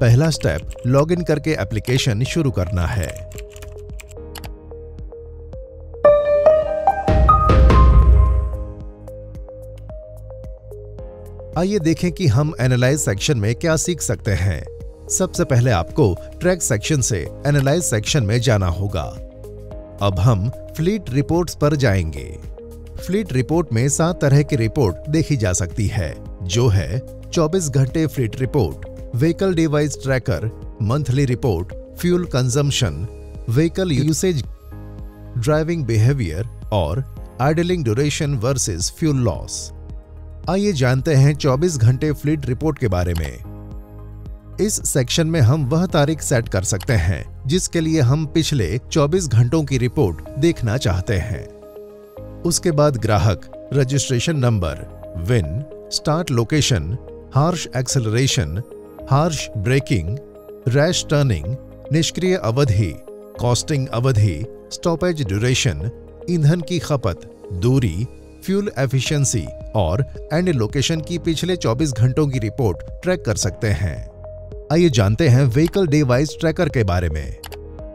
पहला step login करके application शुरू करना है। आइए देखें कि हम एनालाइज सेक्शन में क्या सीख सकते हैं। सबसे पहले आपको ट्रैक सेक्शन से एनालाइज सेक्शन में जाना होगा। अब हम फ्लीट रिपोर्ट्स पर जाएँगे। फ्लीट रिपोर्ट में सात तरह की रिपोर्ट देखी जा सकती है, जो है 24 घंटे fleet report vehicle device tracker monthly report fuel consumption vehicle usage driving behaviour और idling duration versus fuel loss आइए जानते हैं 24 घंटे फ्लीट रिपोर्ट के बारे में। इस सेक्शन में हम वह तारीख सेट कर सकते हैं, जिसके लिए हम पिछले 24 घंटों की रिपोर्ट देखना चाहते हैं। उसके बाद ग्राहक registration number VIN start location harsh acceleration harsh braking rash turning निष्क्रिय अवधि कॉस्टिंग अवधि स्टॉपेज ड्यूरेशन ईंधन की खपत, दूरी फ्यूल एफिशिएंसी और एंड लोकेशन की पिछले 24 घंटों की रिपोर्ट ट्रैक कर सकते हैं। आइए जानते हैं व्हीकल डिवाइस ट्रैकर के बारे में।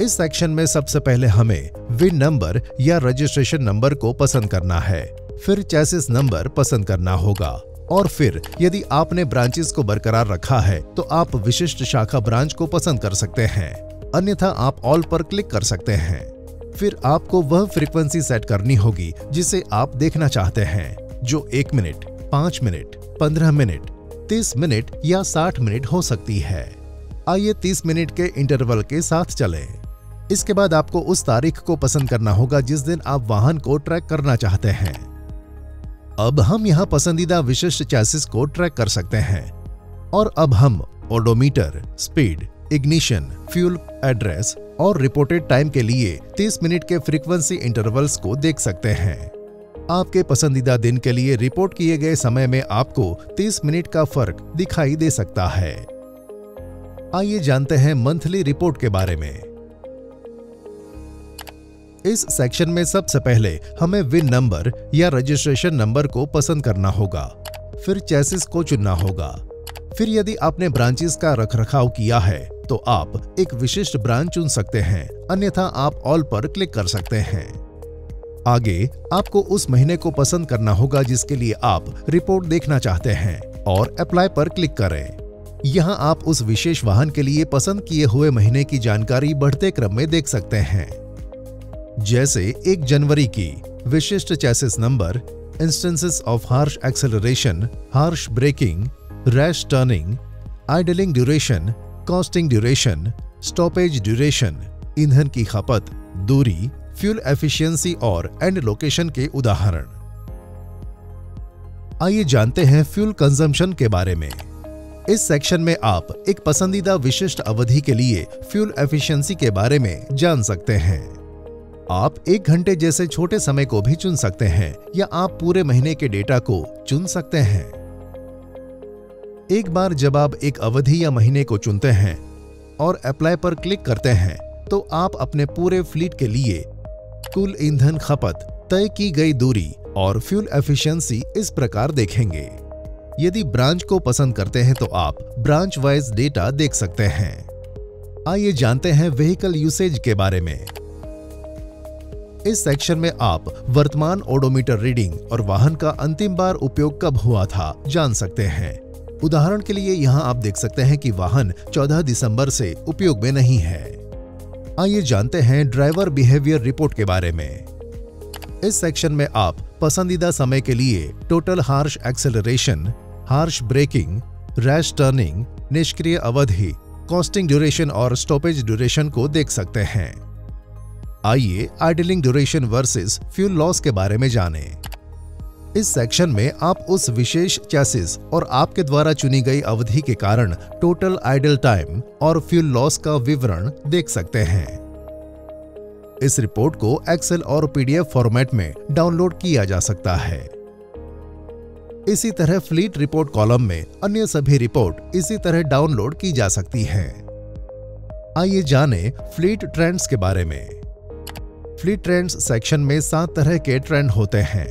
इस सेक्शन में सबसे पहले हमें विन नंबर या रजिस्ट्रेशन नंबर को पसंद करना है। फिर चैसिस नंबर पसंद करना होगा। और फिर, यदि आपने ब्रांचेस को बरकरार रखा है तो आप विशिष्ट शाखा ब्रांच को पसंद कर सकते हैं। अन्यथा, आप ऑल पर क्लिक कर सकते हैं। फिर आपको वह फ्रीक्वेंसी सेट करनी होगी, जिसे आप देखना चाहते हैं, जो एक मिनट पाँच मिनट पंद्रह मिनट तीस मिनट या साठ मिनट हो सकती है। आइए तीस मिनट के इंटरवल के साथ चलें। इसके बाद आपको उस तारीख को पसंद करना होगा, जिस दिन आप वाहन को ट्रैक करना चाहते हैं। अब हम यहाँ पसंदीदा विशिष्ट चैसिस को ट्रैक कर सकते हैं। और अब हम odometer speed ignition fuel address और रिपोर्टेड टाइम के लिए 30 मिनट के फ्रीक्वेंसी इंटरवल्स को देख सकते हैं। आपके पसंदीदा दिन के लिए रिपोर्ट किए गए समय में आपको 30 मिनट का फ़र्क दिखाई दे सकता है। आइए जानते हैं मंथली रिपोर्ट के बारे में। इस सेक्शन में सबसे पहले हमें विन नंबर या रजिस्ट्रेशन नंबर को पसंद करना होगा। फिर चैसिस को चुनना होगा। फिर यदि आपने ब्रांचेस का रखरखाव किया है तो आप एक विशिष्ट ब्रांच चुन सकते हैं, अन्यथा आप ऑल पर क्लिक कर सकते हैं। आगे आपको उस महीने को पसंद करना होगा जिसके लिए आप रिपोर्ट देखना चाहते हैं और अप्लाई पर क्लिक करें। यहाँ आप उस विशेष वाहन के लिए पसंद किए हुए महीने की जानकारी बढ़ते क्रम में देख सकते हैं। जैसे एक जनवरी की विशिष्ट chassis number instances of harsh acceleration harsh braking rash turning idling duration costing duration stoppage duration ईंधन की खपत, दूरी फ्यूल एफिशिएंसी और एंड लोकेशन के उदाहरण। आइए जानते हैं फ्यूल कंजम्पशन के बारे में। इस सेक्शन में आप एक पसंदीदा विशिष्ट अवधि के लिए फ्यूल एफिशिएंसी के बारे में जान सकते हैं। आप एक घंटे जैसे छोटे समय को भी चुन सकते हैं, या आप पूरे महीने के डेटा को चुन सकते हैं। एक बार जब आप एक अवधि या महीने को चुनते हैं और अप्लाई पर क्लिक करते हैं तो आप अपने पूरे फ्लीट के लिए कुल ईंधन खपत तय की गई दूरी और फ्यूल एफिशिएंसी इस प्रकार देखेंगे। यदि ब्रांच को पसंद करते हैं तो आप ब्रांच वाइज डेटा देख सकते हैं। आइए जानते हैं व्हीकल यूसेज के बारे में। इस सेक्शन में आप वर्तमान ओडोमीटर रीडिंग और वाहन का अंतिम बार उपयोग कब हुआ था जान सकते हैं। उदाहरण के लिए यहाँ आप देख सकते हैं कि वाहन 14 दिसंबर से उपयोग में नहीं है। आइए जानते हैं ड्राइवर बिहेवियर रिपोर्ट के बारे में। इस सेक्शन में आप पसंदीदा समय के लिए total harsh acceleration harsh braking rash turning निष्क्रिय अवधि कॉस्टिंग ड्यूरेशन और स्टॉपेज ड्यूरेशन को देख सकते हैं। आइए idling duration versus fuel loss के बारे में जानें। इस सेक्शन में आप उस विशेष चैसिस और आपके द्वारा चुनी गई अवधि के कारण टोटल आइडल टाइम और फ्यूल लॉस का विवरण देख सकते हैं इस रिपोर्ट को एक्सेल और पीडीएफ फॉर्मेट में डाउनलोड किया जा सकता है इसी तरह फ्लीट रिपोर्ट कॉलम में अन्य सभी रिपोर्ट इसी तरह डाउनलोड की जा सकती हैं। आइए जानें फ्लीट ट्रेंड्स के बारे में फ्लीट ट्रेंड्स सेक्शन में सात तरह के ट्रेंड होते हैं।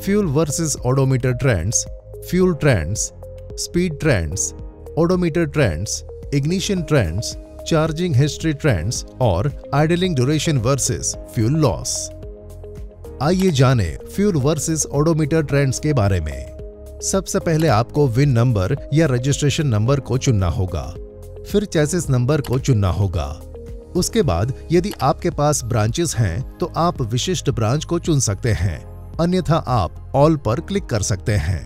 Fuel versus odometer trends, fuel trends, speed trends, odometer trends, ignition trends, charging history trends और idling duration versus fuel loss. आइए जाने फ्यूल वर्सेस ओडोमीटर ट्रेंड्स के बारे में। सबसे पहले आपको विन नंबर या रजिस्ट्रेशन नंबर को चुनना होगा। फिर चैसिस नंबर को चुनना होगा। उसके बाद यदि आपके पास ब्रांचेस हैं तो आप विशिष्ट ब्रांच को चुन सकते हैं। अन्यथा आप ऑल पर क्लिक कर सकते हैं।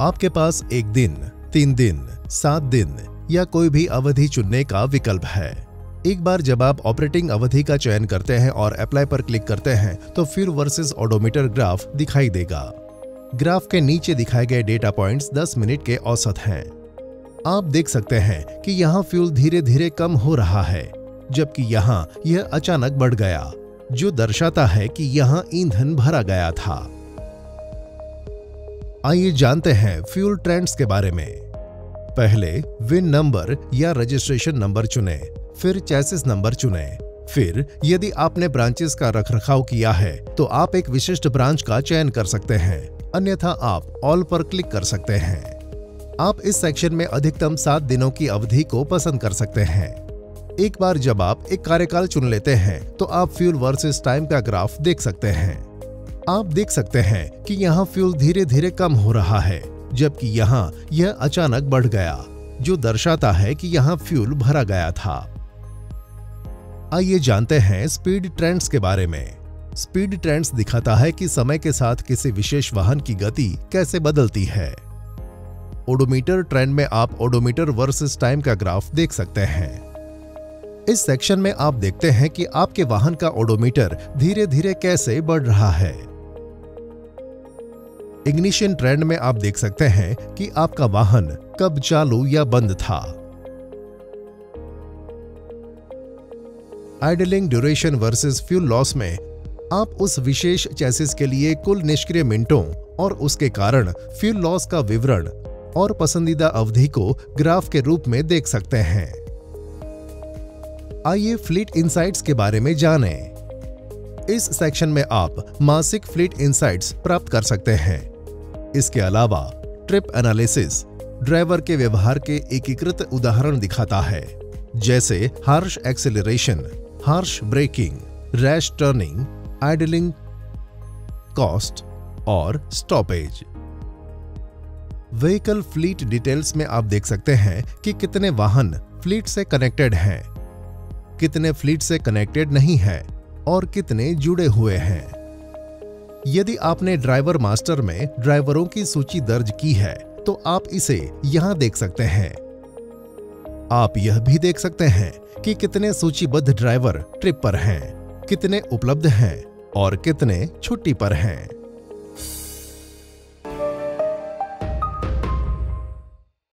आपके पास एक दिन, तीन दिन, सात दिन या कोई भी अवधि चुनने का विकल्प है। एक बार जब आप ऑपरेटिंग अवधि का चयन करते हैं और अप्लाई पर क्लिक करते हैं तो फिर वर्सेस ऑडोमीटर ग्राफ दिखाई देगा। ग्राफ के नीचे दिखाए गए डेटा पॉइंट्स 10 मिनट के औसत हैं। आप देख सकते हैं कि यहाँ फ्यूल धीरे धीरे कम हो रहा है। जबकि यहाँ यह अचानक बढ़ गया, जो दर्शाता है कि यहाँ ईंधन भरा गया था। आइए जानते हैं फ्यूल ट्रेंड्स के बारे में। पहले विन नंबर या रजिस्ट्रेशन नंबर चुने, फिर चैसिस नंबर चुने। फिर यदि आपने ब्रांचेस का रखरखाव किया है तो आप एक विशिष्ट ब्रांच का चयन कर सकते हैं, अन्यथा आप ऑल पर क्लिक कर सकते हैं। आप इस सेक्शन में अधिकतम सात दिनों की अवधि को पसंद कर सकते हैं। एक बार जब आप एक कार्यकाल चुन लेते हैं तो आप फ्यूल वर्सेस टाइम का ग्राफ देख सकते हैं। आप देख सकते हैं कि यहाँ फ्यूल धीरे धीरे कम हो रहा है, जबकि यहाँ यह अचानक बढ़ गया, जो दर्शाता है कि यहाँ फ्यूल भरा गया था। आइए जानते हैं स्पीड ट्रेंड्स के बारे में। स्पीड ट्रेंड्स दिखाता है कि समय के साथ किसी विशेष वाहन की गति कैसे बदलती है। ओडोमीटर ट्रेंड में आप ओडोमीटर वर्सेस टाइम का ग्राफ देख सकते हैं। इस सेक्शन में आप देखते हैं कि आपके वाहन का ओडोमीटर धीरे धीरे कैसे बढ़ रहा है। इग्निशन ट्रेंड में आप देख सकते हैं कि आपका वाहन कब चालू या बंद था। Idling duration versus fuel loss में आप उस विशेष चैसिस के लिए कुल निष्क्रिय मिनटों और उसके कारण फ्यूल लॉस का विवरण और पसंदीदा अवधि को ग्राफ के रूप में देख सकते हैं। आइए फ्लीट इंसाइट्स के बारे में जानें। इस सेक्शन में आप मासिक फ्लीट इंसाइट्स प्राप्त कर सकते हैं। इसके अलावा ट्रिप एनालिसिस ड्राइवर के व्यवहार के एकीकृत उदाहरण दिखाता है, जैसे harsh acceleration harsh braking rash turning idling cost और स्टॉपेज व्हीकल फ्लीट डिटेल्स में आप देख सकते हैं कि कितने वाहन फ्लीट से कनेक्टेड हैं। कितने फ्लीट से कनेक्टेड नहीं है और कितने जुड़े हुए हैं। यदि आपने ड्राइवर मास्टर में ड्राइवरों की सूची दर्ज की है तो आप इसे यहाँ देख सकते हैं। आप यह भी देख सकते हैं कि कितने सूचीबद्ध ड्राइवर ट्रिप पर हैं, कितने उपलब्ध हैं और कितने छुट्टी पर हैं।